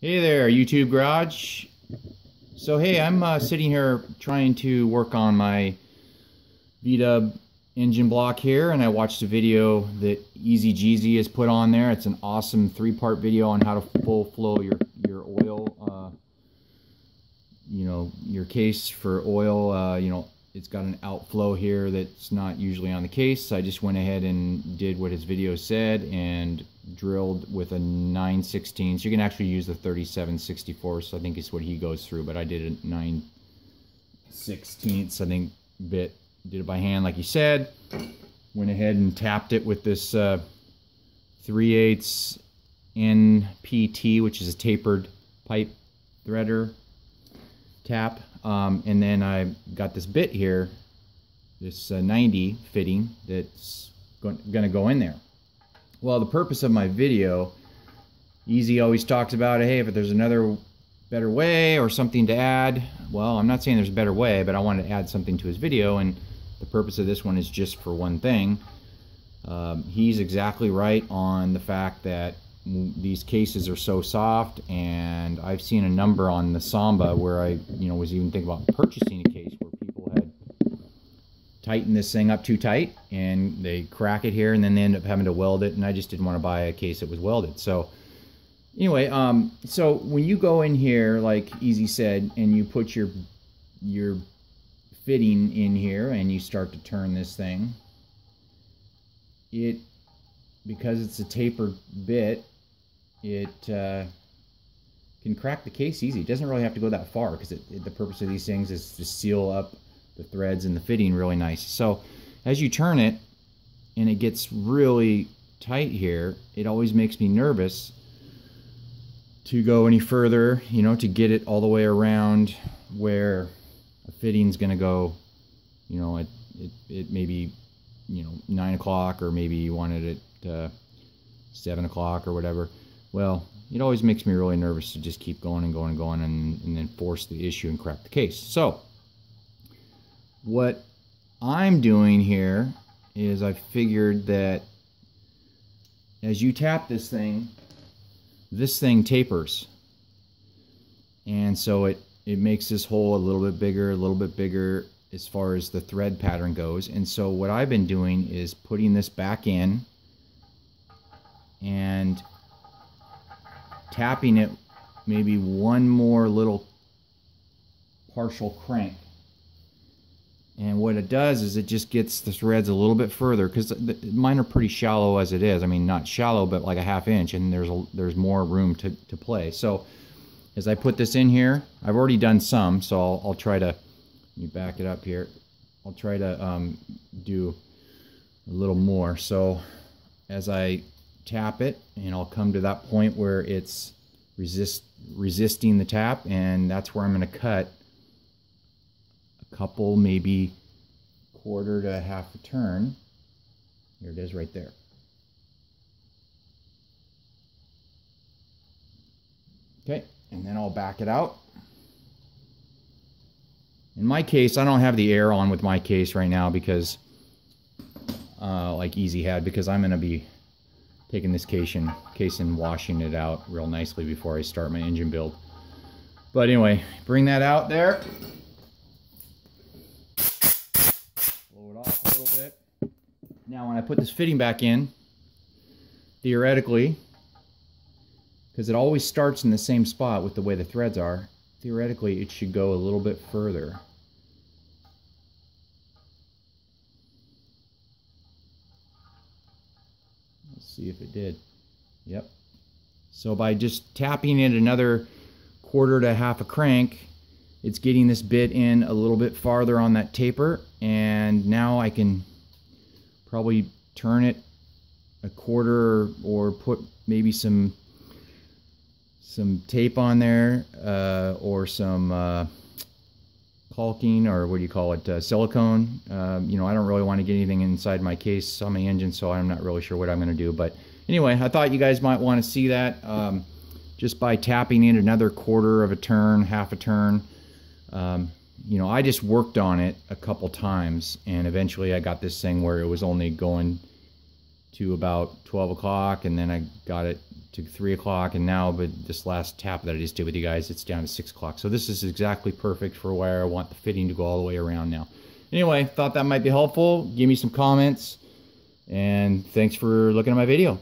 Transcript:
Hey there, YouTube Garage. So hey, I'm uh, sitting here trying to work on my VW engine block here, and I watched a video that Easy Jeezy has put on there. It's an awesome three-part video on how to full flow your your oil, uh, you know, your case for oil. Uh, you know, it's got an outflow here that's not usually on the case. I just went ahead and did what his video said and drilled with a 9 16 so you can actually use the 3764. so I think it's what he goes through but I did a 9 16ths I think bit did it by hand like he said went ahead and tapped it with this uh, 3 8 NPT which is a tapered pipe threader tap um, and then I got this bit here this uh, 90 fitting that's going to go in there well, the purpose of my video, Easy always talks about, hey, if there's another better way or something to add, well, I'm not saying there's a better way, but I wanted to add something to his video, and the purpose of this one is just for one thing. Um, he's exactly right on the fact that these cases are so soft, and I've seen a number on the Samba where I, you know, was even thinking about purchasing a case where people had tightened this thing up too tight and they crack it here and then they end up having to weld it and I just didn't want to buy a case that was welded. So anyway um so when you go in here like easy said and you put your your fitting in here and you start to turn this thing it because it's a tapered bit it uh, can crack the case easy it doesn't really have to go that far because the purpose of these things is to seal up the threads and the fitting really nice. So as you turn it and it gets really tight here, it always makes me nervous to go any further, you know, to get it all the way around where a fitting's going to go, you know, it, it, it maybe, you know, 9 o'clock or maybe you wanted it uh, 7 o'clock or whatever. Well, it always makes me really nervous to just keep going and going and going and, and then force the issue and crack the case. So, what I'm doing here is I figured that as you tap this thing, this thing tapers. And so it, it makes this hole a little bit bigger, a little bit bigger as far as the thread pattern goes. And so what I've been doing is putting this back in and tapping it maybe one more little partial crank and what it does is it just gets the threads a little bit further because mine are pretty shallow as it is. I mean, not shallow, but like a half inch, and there's a, there's more room to, to play. So as I put this in here, I've already done some, so I'll, I'll try to, let me back it up here. I'll try to um, do a little more. So as I tap it, and I'll come to that point where it's resist resisting the tap, and that's where I'm going to cut a couple, maybe quarter to half a turn. Here it is right there. Okay, and then I'll back it out. In my case, I don't have the air on with my case right now because, uh, like Easy had, because I'm going to be taking this case and, case and washing it out real nicely before I start my engine build. But anyway, bring that out there. Blow it off a little bit. Now when I put this fitting back in, theoretically, because it always starts in the same spot with the way the threads are, theoretically it should go a little bit further. Let's see if it did. Yep. So by just tapping it another quarter to half a crank, it's getting this bit in a little bit farther on that taper and now I can probably turn it a quarter or put maybe some some tape on there uh, or some uh, caulking or what do you call it uh, silicone. Um, you know I don't really want to get anything inside my case on my engine so I'm not really sure what I'm gonna do but anyway I thought you guys might want to see that um, just by tapping in another quarter of a turn half a turn. Um, you know, I just worked on it a couple times and eventually I got this thing where it was only going to about 12 o'clock and then I got it to 3 o'clock and now with this last tap that I just did with you guys it's down to 6 o'clock. So this is exactly perfect for where I want the fitting to go all the way around now. Anyway thought that might be helpful. Give me some comments and thanks for looking at my video